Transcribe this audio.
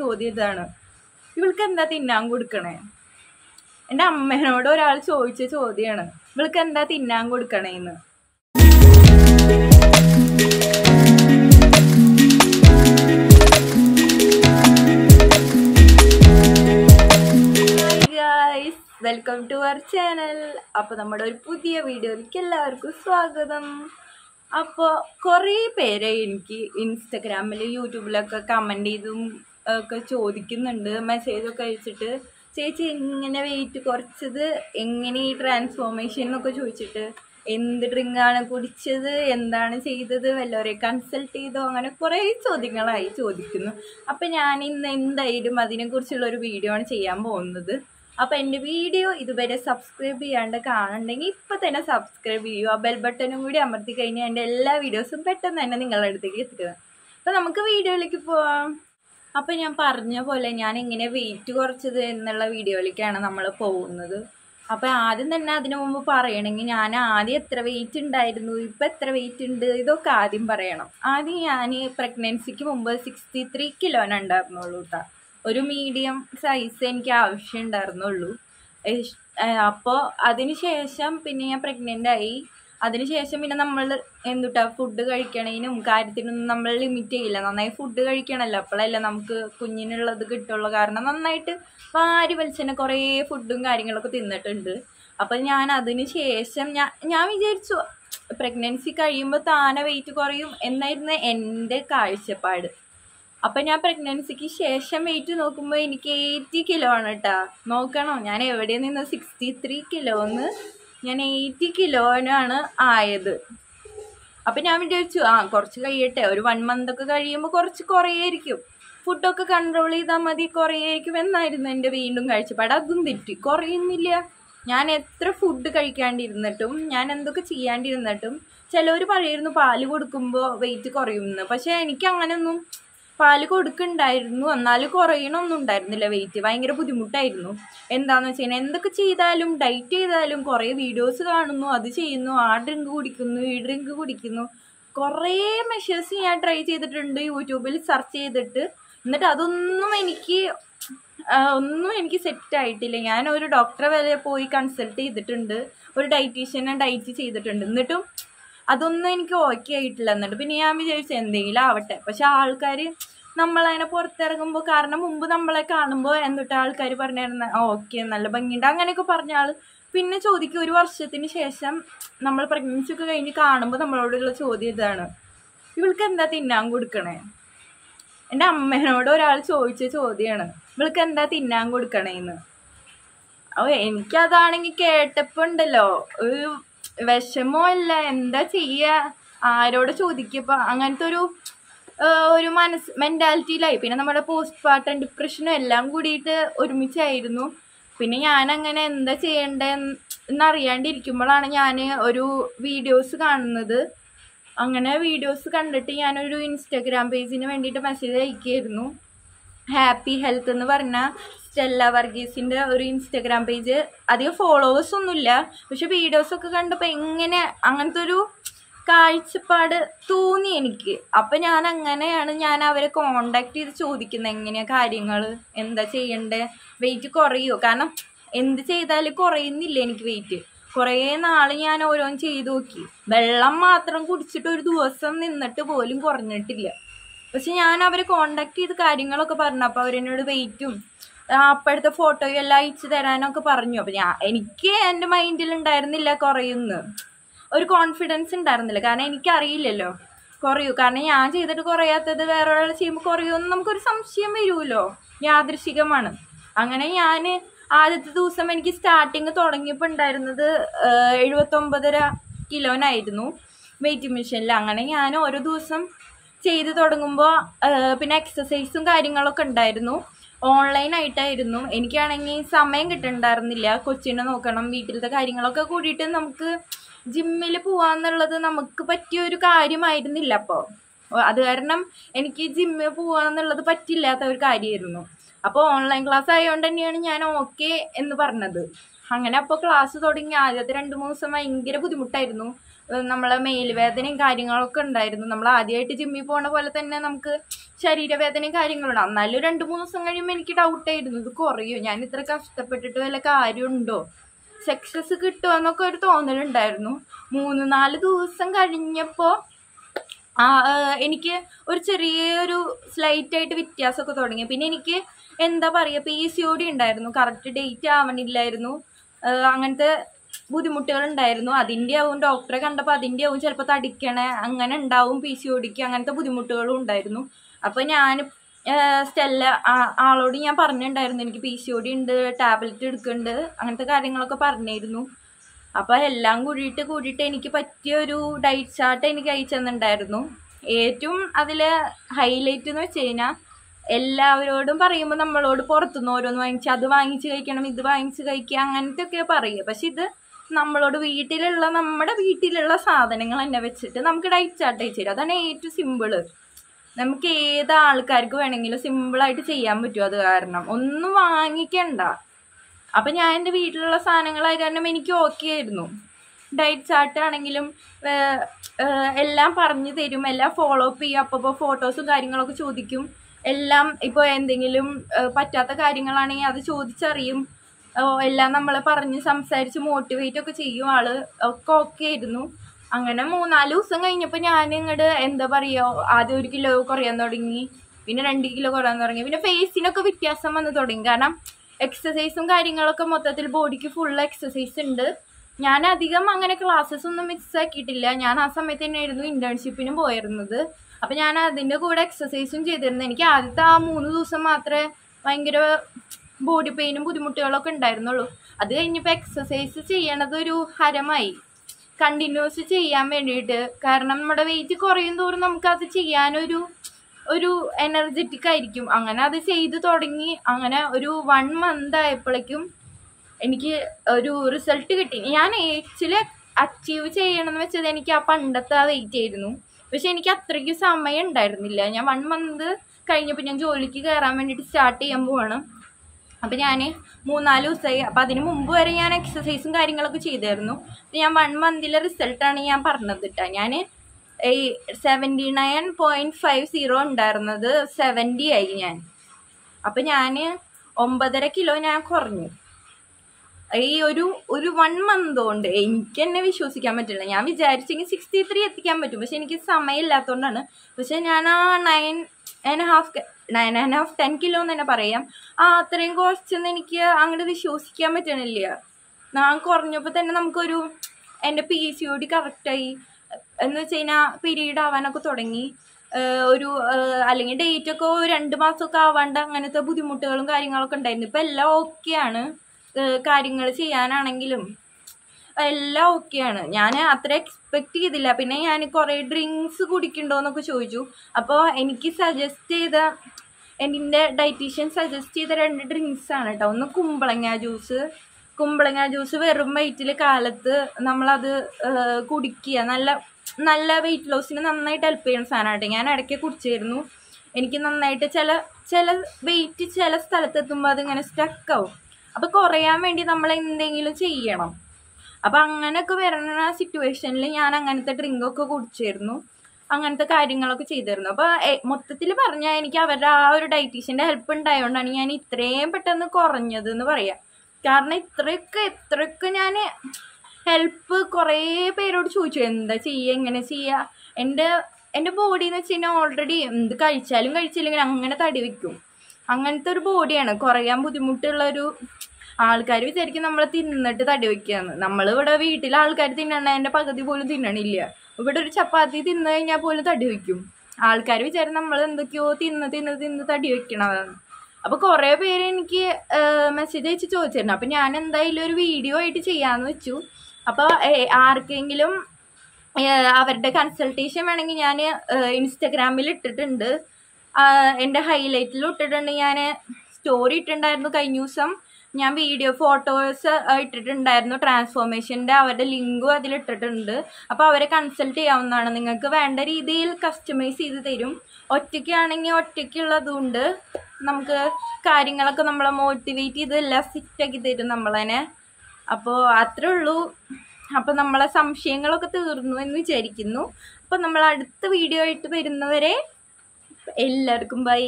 ചോദ്യം ഇതാണ് ഇവൾക്ക് എന്താ തിന്നാൻ കൊടുക്കണേ? എന്റെ അമ്മേനോട് ഒരാൾ ചോദിച്ച ചോദ്യമാണ് ഇവൾക്ക് എന്താ തിന്നാൻ കൊടുക്കണേന്ന്? വെൽക്കം ടു അവർ ചാനൽ അപ്പോൾ നമ്മുടെ ഒരു പുതിയ വീഡിയോയിലേക്ക് എല്ലാവർക്കും സ്വാഗതം. അപ്പോൾ കുറേ പേരെ എനിക്ക് ഇൻസ്റ്റഗ്രാമിൽ യൂട്യൂബിലൊക്കെ കമന്റ് ചെയ്തും ഒക്കെ ചോദിക്കുന്നുണ്ട്. മെസ്സേജൊക്കെ അയച്ചിട്ട് ചേച്ചി എങ്ങനെ വെയിറ്റ് കുറച്ചത് എങ്ങനെ ഈ ട്രാൻസ്ഫോർമേഷൻ എന്നൊക്കെ ചോദിച്ചിട്ട് എന്ത് ഡ്രിങ്ക് ആണ് കുടിച്ചത് എന്താണ് ചെയ്തത് വല്ലവരെ കൺസൾട്ട് ചെയ്തോ അങ്ങനെ കുറേ ചോദ്യങ്ങളായി ചോദിക്കുന്നു. അപ്പം ഞാൻ ഇന്ന് എന്തായാലും അതിനെക്കുറിച്ചുള്ള ഒരു വീഡിയോ ആണ് ചെയ്യാൻ പോകുന്നത്. അപ്പോൾ എന്റെ വീഡിയോ ഇതുവരെ സബ്സ്ക്രൈബ് ചെയ്യാണ്ട് കാണുന്നുണ്ടെങ്കിൽ ഇപ്പം തന്നെ സബ്സ്ക്രൈബ് ചെയ്യുക ബെൽ ബട്ടണും കൂടി അമർത്തി കഴിഞ്ഞാൽ എന്റെ എല്ലാ വീഡിയോസും പെട്ടെന്ന് തന്നെ നിങ്ങളുടെ അടുത്തേക്ക് എത്തിക്കുന്നത് അപ്പോൾ നമുക്ക് വീഡിയോയിലേക്ക് പോവാം. അപ്പോൾ ഞാൻ പറഞ്ഞ പോലെ ഞാൻ ഇങ്ങനെ വെയിറ്റ് കുറച്ചത് എന്നുള്ള വീഡിയോയിലേക്കാണ് നമ്മൾ പോകുന്നത്. അപ്പോൾ ആദ്യം തന്നെ അതിനു മുമ്പ് പറയണമെങ്കിൽ ഞാൻ ആദ്യം എത്ര വെയിറ്റ് ഉണ്ടായിരുന്നു ഇപ്പം എത്ര വെയിറ്റ് ഉണ്ട് ഇതൊക്കെ ആദ്യം പറയണം. ആദ്യം ഞാൻ പ്രഗ്നൻസിക്ക് മുമ്പ് സിക്സ്റ്റി ത്രീ കിലോനെ ഉണ്ടായിരുന്നുള്ളൂ കേട്ടോ ഒരു മീഡിയം സൈസ് എനിക്ക് ആവശ്യം ഉണ്ടായിരുന്നുള്ളൂ. അപ്പോൾ അതിന് ശേഷം പിന്നെ ഞാൻ പ്രഗ്നന്റ് ആയി. അതിനുശേഷം പിന്നെ നമ്മൾ എന്തുട്ടാ ഫുഡ് കഴിക്കണേനും കാര്യത്തിനൊന്നും നമ്മൾ ലിമിറ്റ് ചെയ്യില്ല. നന്നായി ഫുഡ് കഴിക്കണമല്ലോ അപ്പോഴല്ലേ നമുക്ക് കുഞ്ഞിനുള്ളത് കിട്ടുള്ളൂ. കാരണം നന്നായിട്ട് വാരി വലിച്ചെന്നെ കുറേ ഫുഡും കാര്യങ്ങളൊക്കെ തിന്നിട്ടുണ്ട്. അപ്പം ഞാൻ അതിന് ശേഷം ഞാൻ ഞാൻ വിചാരിച്ചു പ്രഗ്നൻസി കഴിയുമ്പോൾ താനെ വെയിറ്റ് കുറയും എന്നായിരുന്നു എന്റെ കാഴ്ചപ്പാട്. അപ്പം ഞാൻ പ്രഗ്നൻസിക്ക് ശേഷം വെയിറ്റ് നോക്കുമ്പോൾ എനിക്ക് എയ്റ്റി കിലോ ആണ് കേട്ടോ നോക്കണോ? ഞാൻ എവിടെ നിന്ന് സിക്സ്റ്റി ത്രീ കിലോന്ന് ഞാൻ എയ്റ്റി കിലോനാണ് ആയത്. അപ്പം ഞാൻ വിചാരിച്ചു ആ കുറച്ച് കഴിയട്ടെ. ഒരു വൺ മന്ത് ഒക്കെ കഴിയുമ്പോൾ കുറച്ച് കുറയായിരിക്കും. ഫുഡൊക്കെ കൺട്രോൾ ചെയ്താൽ മതി കുറയായിരിക്കും എന്നായിരുന്നു എന്റെ വീണ്ടും കാഴ്ചപ്പാട്. അതും തെറ്റി. കുറയുന്നില്ല. ഞാൻ എത്ര ഫുഡ് കഴിക്കാണ്ടിരുന്നിട്ടും ഞാൻ എന്തൊക്കെ ചെയ്യാണ്ടിരുന്നിട്ടും ചിലവർ പറയുന്നു പാൽ കൊടുക്കുമ്പോൾ വെയിറ്റ് കുറയുമെന്ന്. പക്ഷേ എനിക്ക് അങ്ങനെയൊന്നും പാൽ കൊടുക്കുന്നുണ്ടായിരുന്നു. എന്നാലും കുറയണമൊന്നും ഉണ്ടായിരുന്നില്ല. വെയിറ്റ് ഭയങ്കര ബുദ്ധിമുട്ടായിരുന്നു. എന്താണെന്ന് വെച്ച് കഴിഞ്ഞാൽ എന്തൊക്കെ ചെയ്താലും ഡയറ്റ് ചെയ്താലും കുറേ വീഡിയോസ് കാണുന്നു അത് ചെയ്യുന്നു ആ ഡ്രിങ്ക് കുടിക്കുന്നു ഈ ഡ്രിങ്ക് കുടിക്കുന്നു. കുറേ മെഷേഴ്സ് ഞാൻ ട്രൈ ചെയ്തിട്ടുണ്ട് യൂട്യൂബിൽ സെർച്ച് ചെയ്തിട്ട്. എന്നിട്ട് അതൊന്നും എനിക്ക് ഒന്നും എനിക്ക് സെറ്റ് ആയിട്ടില്ല. ഞാൻ ഒരു ഡോക്ടറെ വരെ പോയി കൺസൾട്ട് ചെയ്തിട്ടുണ്ട്. ഒരു ഡയറ്റീഷ്യനെ ഡയറ്റ് ചെയ്തിട്ടുണ്ട്. എന്നിട്ടും അതൊന്നും എനിക്ക് ഓക്കെ ആയിട്ടില്ല എന്നിട്ട്. പിന്നെ ഞാൻ വിചാരിച്ചു എന്തെങ്കിലും ആവട്ടെ. പക്ഷെ ആൾക്കാർ നമ്മളതിനെ പുറത്തിറങ്ങുമ്പോൾ കാരണം മുമ്പ് നമ്മളെ കാണുമ്പോൾ എന്നിട്ട് ആൾക്കാർ പറഞ്ഞിരുന്ന? ഓക്കെ നല്ല ഭംഗിയുണ്ട്. അങ്ങനെയൊക്കെ പറഞ്ഞ ആൾ പിന്നെ ചോദിക്കും. ഒരു വർഷത്തിന് ശേഷം നമ്മൾ പ്രഗ്നൻസി ഒക്കെ കഴിഞ്ഞ് കാണുമ്പോൾ നമ്മളോടുള്ള ചോദ്യം ഇതാണ്. ഇവൾക്ക് എന്താ തിന്നാൻ കൊടുക്കണേ? എന്റെ അമ്മേനോട് ഒരാൾ ചോദിച്ച ചോദ്യമാണ് ഇവൾക്ക് എന്താ തിന്നാൻ കൊടുക്കണേന്ന്? ഓ എനിക്കതാണെങ്കിൽ കേട്ടപ്പോ ഉണ്ടല്ലോ ഒരു വിഷമോ അല്ല എന്താ ചെയ്യ? ആരോട് ചോദിക്കപ്പോ അങ്ങനത്തെ ഒരു ഒരു മനസ്സ് മെന്റാലിറ്റിയിലായി പിന്നെ നമ്മുടെ പോസ്റ്റ് പാർട്ടം ഡിപ്രഷനും എല്ലാം കൂടിയിട്ട് ഒരുമിച്ചായിരുന്നു. പിന്നെ ഞാൻ അങ്ങനെ എന്താ ചെയ്യണ്ടേ എന്നറിയാണ്ടിരിക്കുമ്പോഴാണ് ഞാൻ ഒരു വീഡിയോസ് കാണുന്നത്. അങ്ങനെ വീഡിയോസ് കണ്ടിട്ട് ഞാനൊരു ഇൻസ്റ്റാഗ്രാം പേജിന് വേണ്ടിയിട്ട് മെസ്സേജ് അയക്കുകയായിരുന്നു. ഹാപ്പി ഹെൽത്ത് എന്ന് പറഞ്ഞ സ്റ്റെല്ല വർഗീസിന്റെ ഒരു ഇൻസ്റ്റഗ്രാം പേജ്. അധികം ഫോളോവേഴ്സ് ഒന്നുമില്ല. പക്ഷെ വീഡിയോസൊക്കെ കണ്ടപ്പോൾ എങ്ങനെ അങ്ങനത്തെ ഒരു കാഴ്ചപ്പാട് തോന്നി എനിക്ക്. അപ്പം ഞാൻ അങ്ങനെയാണ് ഞാൻ അവരെ കോണ്ടാക്ട് ചെയ്ത് ചോദിക്കുന്നത് എങ്ങനെയാ കാര്യങ്ങൾ എന്താ ചെയ്യണ്ടേ? വെയിറ്റ് കുറയോ? കാരണം എന്ത് ചെയ്താലും കുറയുന്നില്ല എനിക്ക് വെയിറ്റ് കുറേ നാൾ ഞാൻ ഓരോന്ന് ചെയ്തു നോക്കി. വെള്ളം മാത്രം കുടിച്ചിട്ട് ഒരു ദിവസം നിന്നിട്ട് പോലും കുറഞ്ഞിട്ടില്ല. പക്ഷെ ഞാൻ അവരെ കോണ്ടാക്ട് ചെയ്ത് കാര്യങ്ങളൊക്കെ പറഞ്ഞപ്പോൾ അവരെന്നോട് വെയിറ്റും അപ്പോഴത്തെ ഫോട്ടോയും എല്ലാം അയച്ചു തരാനൊക്കെ പറഞ്ഞു. അപ്പോൾ ഞാൻ എനിക്ക് എന്റെ മൈൻഡിൽ ഉണ്ടായിരുന്നില്ല കുറയുന്ന്. ഒരു കോൺഫിഡൻസ് ഉണ്ടായിരുന്നില്ല. കാരണം എനിക്കറിയില്ലല്ലോ. കുറയൂ. കാരണം ഞാൻ ചെയ്തിട്ട് കുറയാത്തത് വേറെ ഒരാൾ ചെയ്യുമ്പോൾ കുറയുമെന്ന് നമുക്കൊരു സംശയം വരുമല്ലോ. യാദൃശികമാണ്. അങ്ങനെ ഞാൻ ആദ്യത്തെ ദിവസം എനിക്ക് സ്റ്റാർട്ടിങ് തുടങ്ങിയപ്പോൾ ഉണ്ടായിരുന്നത് എഴുപത്തൊമ്പതര കിലോനായിരുന്നു. വെയിറ്റ് മെഷീനിൽ അങ്ങനെ ഞാൻ ഓരോ ദിവസം ചെയ്ത് തുടങ്ങുമ്പോൾ പിന്നെ എക്സസൈസും കാര്യങ്ങളൊക്കെ ഉണ്ടായിരുന്നു. ഓൺലൈൻ ആയിട്ടായിരുന്നു. എനിക്കാണെങ്കിൽ സമയം കിട്ടുന്നുണ്ടായിരുന്നില്ല കൊച്ചിനെ നോക്കണം വീട്ടിലത്തെ കാര്യങ്ങളൊക്കെ കൂടിയിട്ട് നമുക്ക് ജിമ്മിൽ പോവാന്നുള്ളത് നമുക്ക് പറ്റിയ ഒരു കാര്യമായിരുന്നില്ല അപ്പോൾ അത് കാരണം എനിക്ക് ജിമ്മിൽ പോവാന്നുള്ളത് പറ്റില്ലാത്ത ഒരു കാര്യമായിരുന്നു. അപ്പോൾ ഓൺലൈൻ ക്ലാസ് ആയതുകൊണ്ട് തന്നെയാണ് ഞാൻ ഓക്കെ എന്ന് പറഞ്ഞത്. അങ്ങനെ അപ്പോൾ ക്ലാസ് തുടങ്ങി. ആദ്യത്തെ രണ്ട് മൂന്ന് ദിവസം ഭയങ്കര ബുദ്ധിമുട്ടായിരുന്നു. നമ്മളെ മേലുവേദനയും കാര്യങ്ങളൊക്കെ ഉണ്ടായിരുന്നു. നമ്മൾ ആദ്യമായിട്ട് ജിമ്മിൽ പോണ പോലെ തന്നെ നമുക്ക് ശരീരവേദനയും കാര്യങ്ങളുണ്ട് എന്നാലും രണ്ട് മൂന്ന് ദിവസം കഴിയുമ്പോൾ എനിക്ക് ഡൗട്ടായിരുന്നു ഇത് കുറയോ? ഞാൻ ഇത്ര കഷ്ടപ്പെട്ടിട്ട് വല്ല കാര്യമുണ്ടോ? സക്സസ് കിട്ടുമോ എന്നൊക്കെ ഒരു തോന്നലുണ്ടായിരുന്നു. മൂന്ന് നാല് ദിവസം കഴിഞ്ഞപ്പോൾ എനിക്ക് ഒരു ചെറിയൊരു സ്ലൈറ്റ് ആയിട്ട് വ്യത്യാസമൊക്കെ തുടങ്ങി. പിന്നെ എനിക്ക് എന്താ പറയുക പി സി ഒ ഡി ഉണ്ടായിരുന്നു. കറക്റ്റ് ഡേറ്റ് ആവണില്ലായിരുന്നു. അങ്ങനത്തെ ബുദ്ധിമുട്ടുകൾ ഉണ്ടായിരുന്നു അതിന്റെ ആവും ഡോക്ടറെ കണ്ടപ്പോൾ അതിന്റെ ആവും ചിലപ്പോൾ തടിക്കണേ അങ്ങനെ ഉണ്ടാവും പി സി ഒടിക്ക് അങ്ങനത്തെ ബുദ്ധിമുട്ടുകളും ഉണ്ടായിരുന്നു. അപ്പോൾ ഞാൻ സ്റ്റെല്ല ആളോട് ഞാൻ പറഞ്ഞിട്ടുണ്ടായിരുന്നു എനിക്ക് പി സി ഒ ഡി ഉണ്ട് ടാബ്ലറ്റ് എടുക്കുന്നുണ്ട് അങ്ങനത്തെ കാര്യങ്ങളൊക്കെ പറഞ്ഞിരുന്നു. അപ്പോൾ എല്ലാം കൂടിയിട്ട് കൂടിയിട്ട് എനിക്ക് പറ്റിയ ഒരു ഡയറ്റ് ചാർട്ട് എനിക്ക് അയച്ചു തന്നിട്ടുണ്ടായിരുന്നു. ഏറ്റവും അതിൽ ഹൈലൈറ്റ് എന്ന് വെച്ച് കഴിഞ്ഞാൽ എല്ലാവരോടും പറയുമ്പോൾ നമ്മളോട് പുറത്തുനിന്ന് ഓരോന്ന് വാങ്ങിച്ച് അത് വാങ്ങിച്ച് കഴിക്കണം ഇത് വാങ്ങിച്ച് കഴിക്കുക അങ്ങനത്തെ ഒക്കെ പറയുക പക്ഷെ ഇത് നമ്മളോട് വീട്ടിലുള്ള നമ്മുടെ വീട്ടിലുള്ള സാധനങ്ങൾ തന്നെ വെച്ചിട്ട് നമുക്ക് ഡയറ്റ് ചാർട്ട് അയച്ചു തരും അതാണ് ഏറ്റവും സിമ്പിൾ നമുക്ക് ഏത് ആൾക്കാർക്ക് വേണമെങ്കിലും സിമ്പിളായിട്ട് ചെയ്യാൻ പറ്റും അത് കാരണം. ഒന്നും വാങ്ങിക്കണ്ട. അപ്പൊ ഞാൻ എന്റെ വീട്ടിലുള്ള സാധനങ്ങളായ കാരണം എനിക്ക് ഓക്കെ ആയിരുന്നു. ഡയറ്റ് ചാർട്ട് ആണെങ്കിലും എല്ലാം പറഞ്ഞു തരും. എല്ലാം ഫോളോ അപ്പ് ചെയ്യും. അപ്പോൾ ഫോട്ടോസും കാര്യങ്ങളൊക്കെ ചോദിക്കും. എല്ലാം ഇപ്പോൾ എന്തെങ്കിലും പറ്റാത്ത കാര്യങ്ങളാണെങ്കിൽ അത് ചോദിച്ചറിയും. എല്ലാം നമ്മളെ പറഞ്ഞ് സംസാരിച്ച് മോട്ടിവേറ്റ് ഒക്കെ ചെയ്യും. ആൾ ഒക്കെ ഓക്കെ ആയിരുന്നു. അങ്ങനെ മൂന്നാൽ ദിവസം കഴിഞ്ഞപ്പോൾ ഞാൻ ഇങ്ങോട്ട് എന്താ പറയുക ആദ്യം ഒരു കിലോ കുറയാൻ തുടങ്ങി. പിന്നെ രണ്ട് കിലോ കുറയാൻ തുടങ്ങി. പിന്നെ ഫേസിനൊക്കെ വ്യത്യാസം വന്ന് തുടങ്ങി. കാരണം എക്സസൈസും കാര്യങ്ങളൊക്കെ മൊത്തത്തിൽ ബോഡിക്ക് ഫുൾ എക്സസൈസ് ഉണ്ട്. ഞാൻ അധികം അങ്ങനെ ക്ലാസ്സസ് ഒന്നും മിക്സ് ആക്കിയിട്ടില്ല. ഞാൻ ആ സമയത്ത് തന്നെയായിരുന്നു ഇന്റേൺഷിപ്പിനും പോയിരുന്നത്. അപ്പം ഞാൻ അതിന്റെ കൂടെ എക്സസൈസും ചെയ്തിരുന്നു. എനിക്ക് ആദ്യത്തെ ആ മൂന്ന് ദിവസം മാത്രമേ ഭയങ്കര ബോഡി പെയിനും ബുദ്ധിമുട്ടുകളൊക്കെ ഉണ്ടായിരുന്നുള്ളൂ. അത് കഴിഞ്ഞപ്പോൾ എക്സസൈസ് ചെയ്യണത് ഒരു ഹരമായി. കണ്ടിന്യൂസ് ചെയ്യാൻ വേണ്ടിയിട്ട്. കാരണം നമ്മുടെ വെയിറ്റ് കുറയും തോറും നമുക്കത് ചെയ്യാനൊരു ഒരു എനർജറ്റിക് ആയിരിക്കും. അങ്ങനെ അത് ചെയ്തു തുടങ്ങി. അങ്ങനെ ഒരു വൺ മന്ത് ആയപ്പോഴേക്കും എനിക്ക് ഒരു റിസൾട്ട് കിട്ടി. ഞാൻ ആക്ച്വലി അച്ചീവ് ചെയ്യണമെന്ന് വെച്ചത് എനിക്ക് ആ പണ്ടത്തെ ആ വെയിറ്റ് ആയിരുന്നു. പക്ഷെ എനിക്ക് അത്രയ്ക്ക് സമയം ഉണ്ടായിരുന്നില്ല. ഞാൻ വൺ മന്ത് കഴിഞ്ഞപ്പോൾ ഞാൻ ജോലിക്ക് കയറാൻ വേണ്ടിയിട്ട് സ്റ്റാർട്ട് ചെയ്യാൻ പോവാണ്. അപ്പം ഞാൻ മൂന്നാൽ ദിവസമായി അപ്പം അതിന് മുമ്പ് വരെ ഞാൻ എക്സസൈസും കാര്യങ്ങളൊക്കെ ചെയ്തായിരുന്നു. ഞാൻ വൺ മന്തിലെ റിസൾട്ടാണ് ഞാൻ പറഞ്ഞത് കേട്ടോ ഞാൻ ഈ seventy nine point five zero ഉണ്ടായിരുന്നത് സെവന്റി ആയി ഞാൻ. അപ്പം ഞാൻ ഒമ്പതര കിലോ ഞാൻ കുറഞ്ഞു. ഈ ഒരു ഒരു വൺ മന്ത് കൊണ്ട് എനിക്ക് തന്നെ വിശ്വസിക്കാൻ പറ്റില്ല. ഞാൻ വിചാരിച്ചെങ്കിൽ സിക്സ്റ്റി ത്രീ എത്തിക്കാൻ പറ്റും. പക്ഷെ എനിക്ക് സമയമില്ലാത്തതുകൊണ്ടാണ്. പക്ഷെ ഞാൻ ആ nine and half nine and half ten kilo എന്ന് തന്നെ പറയാം. ആ അത്രയും കുറച്ചെന്ന് എനിക്ക് അങ്ങനെ വിശ്വസിക്കാൻ പറ്റണില്ല. ഞാൻ കുറഞ്ഞപ്പോൾ തന്നെ നമുക്കൊരു എന്റെ പി സി ഒ ഡി കറക്റ്റായി എന്ന് വെച്ച് കഴിഞ്ഞാൽ പീരീഡ് ആവാനൊക്കെ തുടങ്ങി. ഒരു അല്ലെങ്കിൽ ഡേറ്റ് ഒക്കെ രണ്ട് മാസമൊക്കെ ആവാണ്ട് അങ്ങനത്തെ ബുദ്ധിമുട്ടുകളും കാര്യങ്ങളൊക്കെ ഉണ്ടായിരുന്നു. ഇപ്പം എല്ലാം ഓക്കെയാണ് കാര്യങ്ങൾ ചെയ്യാനാണെങ്കിലും. എല്ലാം ഓക്കെയാണ് ഞാൻ അത്ര എക്സ്പെക്ട് ചെയ്തില്ല. പിന്നെ ഞാൻ കുറേ ഡ്രിങ്ക്സ് കുടിക്കണ്ടോന്നൊക്കെ ചോദിച്ചു. അപ്പോൾ എനിക്ക് സജസ്റ്റ് ചെയ്ത എന്റെ ഡയറ്റീഷ്യൻ സജസ്റ്റ് ചെയ്ത രണ്ട് ഡ്രിങ്ക്സ് ആണ് കേട്ടോ ഒന്ന് കുമ്പളങ്ങ ജ്യൂസ് കുമ്പളങ്ങ ജ്യൂസ് വെറും വെയിറ്റിൽ കാലത്ത് നമ്മളത് കുടിക്കുക. നല്ല നല്ല വെയിറ്റ് ലോസിന് നന്നായിട്ട് ഹെൽപ്പ് ചെയ്യുന്ന സാധനമായിട്ട് ഞാൻ ഇടയ്ക്ക് കുടിച്ചിരുന്നു. എനിക്ക് നന്നായിട്ട് ചില ചില വെയിറ്റ് ചില സ്ഥലത്തെത്തുമ്പോൾ അതിങ്ങനെ സ്റ്റക്കാവും അപ്പോൾ കുറയാൻ വേണ്ടി നമ്മൾ എന്തെങ്കിലും ചെയ്യണം. അപ്പം അങ്ങനെയൊക്കെ വരുന്ന സിറ്റുവേഷനിൽ ഞാൻ അങ്ങനത്തെ ഡ്രിങ്കൊക്കെ കുടിച്ചിരുന്നു. അങ്ങനത്തെ കാര്യങ്ങളൊക്കെ ചെയ്തിരുന്നു. അപ്പോൾ മൊത്തത്തിൽ പറഞ്ഞാൽ എനിക്ക് അവരുടെ ആ ഒരു ഡയറ്റീഷ്യന്റെ ഹെൽപ്പ് ഉണ്ടായതുകൊണ്ടാണ് ഞാൻ ഇത്രയും പെട്ടെന്ന് കുറഞ്ഞത് എന്ന് പറയാം. കാരണം ഇത്രയൊക്കെ എത്രയൊക്കെ ഞാൻ ഹെൽപ്പ് കുറേ പേരോട് ചോദിച്ചു. എന്താ ചെയ്യുക എങ്ങനെ ചെയ്യുക എന്റെ എന്റെ ബോഡി എന്ന് വെച്ച് കഴിഞ്ഞാൽ ഓൾറെഡി എന്ത് കഴിച്ചാലും കഴിച്ചില്ലെങ്കിൽ അങ്ങനെ തടി വയ്ക്കും അങ്ങനത്തെ ഒരു ബോഡിയാണ് കുറയാൻ ബുദ്ധിമുട്ടുള്ള ഒരു ആൾക്കാർ വിചാരിക്കും നമ്മൾ തിന്നിട്ട് തടി വയ്ക്കുകയാണ് നമ്മൾ ഇവിടെ വീട്ടിൽ ആൾക്കാർ തിന്നണതിന്റെ പകുതി പോലും തിന്നണില്ല. ഇവിടെ ഒരു ചപ്പാത്തി തിന്നു കഴിഞ്ഞാൽ പോലും തടി വയ്ക്കും ആൾക്കാർ വിചാരം നമ്മൾ എന്തൊക്കെയോ തിന്ന് തിന്ന് തിന്ന് തടി വയ്ക്കണതാണ് അപ്പോൾ കുറേ പേര് എനിക്ക് മെസ്സേജ് അയച്ച് ചോദിച്ചിരുന്നു അപ്പോൾ ഞാൻ എന്തായാലും ഒരു വീഡിയോ ആയിട്ട് ചെയ്യാമെന്ന് വെച്ചു. അപ്പോൾ ആർക്കെങ്കിലും അവരുടെ കൺസൾട്ടേഷൻ വേണമെങ്കിൽ ഞാൻ ഇൻസ്റ്റഗ്രാമിൽ ഇട്ടിട്ടുണ്ട്. എന്റെ ഹൈലൈറ്റിൽ ഇട്ടിട്ടുണ്ട് ഞാൻ സ്റ്റോറി ഇട്ടിട്ടുണ്ടായിരുന്നു കഴിഞ്ഞ ദിവസം. ഞാൻ വീഡിയോ ഫോട്ടോസ് ഇട്ടിട്ടുണ്ടായിരുന്നു. ട്രാൻസ്ഫോർമേഷന്റെ അവരുടെ ലിങ്കും അതിലിട്ടിട്ടുണ്ട്. അപ്പോൾ അവരെ കൺസൾട്ട് ചെയ്യാവുന്നതാണ്. നിങ്ങൾക്ക് വേണ്ട രീതിയിൽ കസ്റ്റമൈസ് ചെയ്ത് തരും. ഒറ്റയ്ക്കാണെങ്കിൽ ഒറ്റയ്ക്കുള്ളതുകൊണ്ട് നമുക്ക് കാര്യങ്ങളൊക്കെ നമ്മളെ മോട്ടിവേറ്റ് ചെയ്ത് സെറ്റാക്കി തരും നമ്മളതിനെ അപ്പോൾ അത്രേ ഉള്ളൂ. അപ്പോൾ നമ്മളെ സംശയങ്ങളൊക്കെ തീർന്നു എന്ന് വിചാരിക്കുന്നു. അപ്പോൾ നമ്മൾ അടുത്ത വീഡിയോ ആയിട്ട് വരുന്നവരെ എല്ലാവർക്കും ബൈ